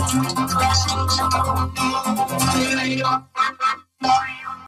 Thank you.